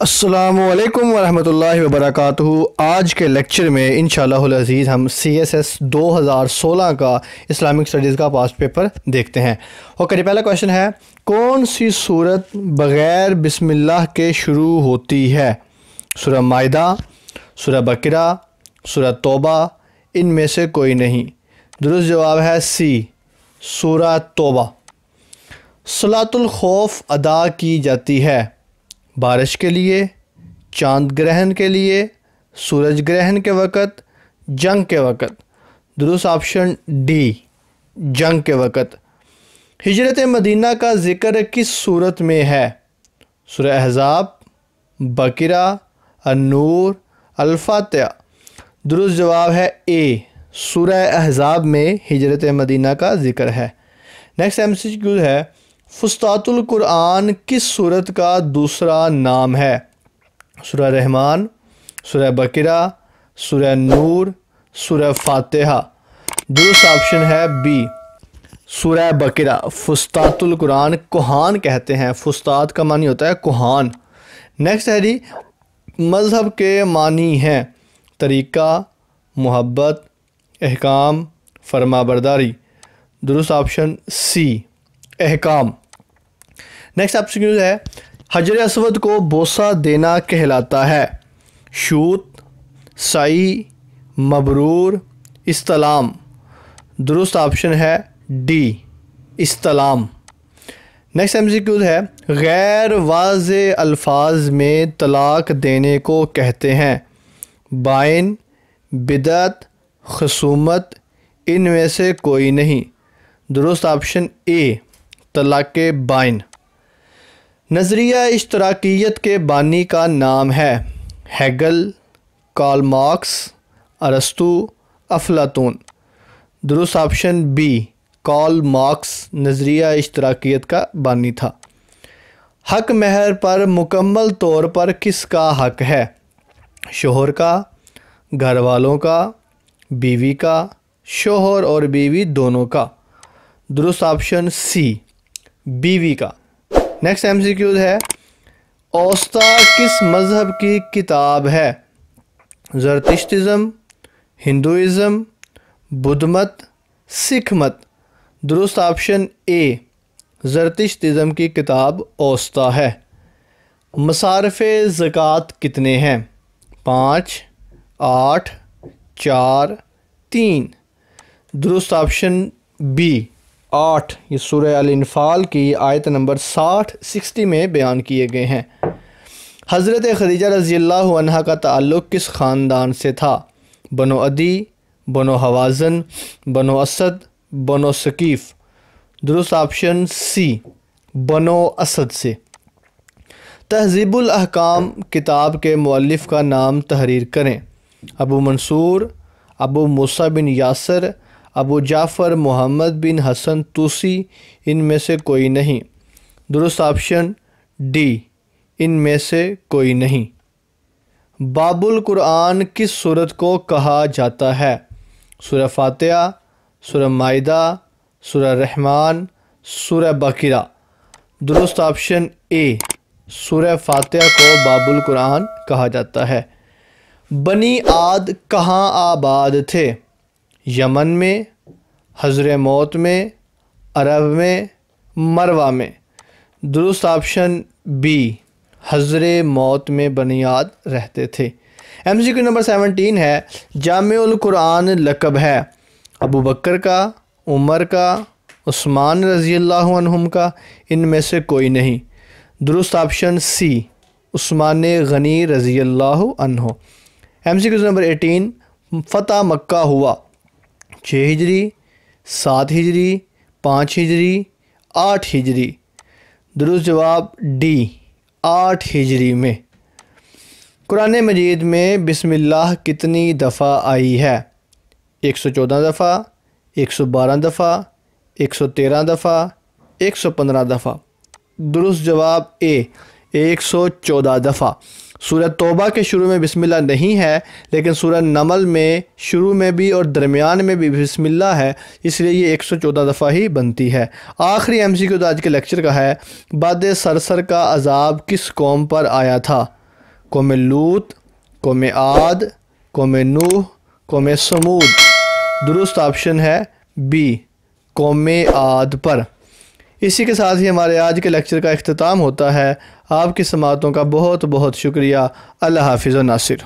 असलकम वरहमल वबरक आज के लेक्चर में इन अज़ीज़ हम सी एस एस दो हज़ार सोलह का इस्लामिक स्टडीज़ का पास्ट पेपर देखते हैं। ओके पहला क्वेश्चन है, कौन सी सूरत बग़ैर बिस्मिल्लाह के शुरू होती है? सूरह मायदा, सूरह बकरा, सूरह तोबा, इनमें से कोई नहीं। दुरुस्त जवाब है सी सूरह तोबा। सलातुल खौफ अदा की जाती है। बारिश के लिए, चाँद ग्रहण के लिए, सूरज ग्रहण के वक़्त, जंग के वक़्त। दुरुस्त ऑप्शन डी, जंग के वक़्त। हिजरत मदीना का ज़िक्र किस सूरत में है? सुर अहज़ाब, बकरा अनूर अल्फ़ात्या दुरुस्त जवाब है ए सुर अहज़ाब में हिजरत मदीना का ज़िक्र है। नेक्स्ट एम सी क्यू है फुस्तातुल कुरान किस सूरत का दूसरा नाम है? सुरह रहमान, सुरह बकरा, सुरह नूर, सुरह फातिहा। दूसरा ऑप्शन है बी सुरह बकरा। फुस्तातुल कुरान कुहान कहते हैं। फुस्तात का मानी होता है कुहान। नेक्स्ट है जी, मज़हब के मानी हैं। तरीक़ा, मोहब्बत अहकाम फरमा बरदारी दुरुस्त ऑप्शन सी अहकाम नेक्स्ट ऑप्शन है? हजर असवद को बोसा देना कहलाता है। शूत, साई, मबरूर, इस्तलाम। दुरुस्त ऑप्शन है डी, इस्तलाम। नेक्स्ट एम है, गैर वाज अल्फाज में तलाक देने को कहते हैं। बाइन, बिदत, खसूमत, इनमें से कोई नहीं। दुरुस्त ऑप्शन ए तलाक़ बाइन। नज़रिया इश्तराकीत के बानी का नाम है। हैगल कॉल मार्क्स, अरस्तु, अफलातून। दुरुस्त ऑप्शन बी कॉल मार्क्स नज़रिया इश्तराकीत का बानी था। हक महर पर मुकम्मल तौर पर किसका हक है? शोहर का घर वालों का, बीवी का, शोहर और बीवी दोनों का। दुरुस्त ऑप्शन सी बीवी का। नेक्स्ट एम है, औस्ता किस मज़हब की किताब है? जरतिश्तिज़म हिंदुज़म बुद्धमत सिख मत दुरुस्त ऑप्शन ए जरतिश्तिज़म की किताब औस्ता है। मसारफ़ ज़क़़त कितने हैं? पाँच, आठ, चार, तीन। दुरुस्त ऑप्शन बी आठ, ये सूर्य अल की आयत नंबर साठ, सिक्सटी में बयान किए गए हैं। हज़रत खदीजा रज़ी का ताल्लुक़ किस ख़ानदान से था? बनो अदी, बनो हवाज़न, बनो असद, बनो सकीफ़। दुरुस्त ऑप्शन सी, बनो असद से। तहज़ीबुल अहकाम किताब के मौलफ़ का नाम तहरीर करें। अबू मंसूर, अबू मूसा बिन यासर अबू जाफ़र, मोहम्मद बिन हसन तुसी, इनमें से कोई नहीं। दुरुस्त ऑप्शन डी, इनमें से कोई नहीं। बाबुल कुरान किस सूरत को कहा जाता है? सुर फातिहा सुर मायदा सुर रहमान सुर बकरा। दुरुस्त ऑप्शन ए सुर फातिहा को बाबुल कुरान कहा जाता है। बनी आद कहाँ आबाद थे? यमन में, हजर मौत में, अरब में, मरवा में। दुरुस्त ऑप्शन बी, हजर मौत में बनियाद रहते थे। M C Q number seventeen है जामकुरान लकब है। अबू बकर का, उमर का, उस्मान रज़ी अल्लाम का, इनमें से कोई नहीं। दुरुस्त ऑप्शन सी, उस्मान गनी रज़ी अल्लाह M C Q number eighteen फ़तह मक्का हुआ। छः हिजरी, सात हिजरी, पाँच हिजरी, आठ हिजरी। दुरुस्त जवाब डी, आठ हिजरी में। कुरान मजीद में बिस्मिल्लाह कितनी दफ़ा आई है? एक सौ चौदह दफ़ा, एक सौ बारह दफ़ा, एक सौ तेरह दफ़ा, एक सौ पंद्रह दफ़ा। दुरुस्त जवाब ए, एक सौ चौदह दफ़ा। सूरह तोबा के शुरू में बिस्मिल्लाह नहीं है, लेकिन सूरह नमल में, शुरू में भी और दरमियान में भी बिस्मिल्लाह है, इसलिए ये 114 दफ़ा ही बनती है। आखिरी एम सी क्यू आज के लेक्चर का है, बाद सरसर का अजाब किस कौम पर आया था? कौम लूत, कौम आद, कौम नूह, कौम समूद। दुरुस्त ऑप्शन है बी कौम आद पर। इसी के साथ ही हमारे आज के लेक्चर का अख्ताम होता है। आपकी समातों का बहुत बहुत शुक्रिया। अल्लाह हाफिज़ नासिर।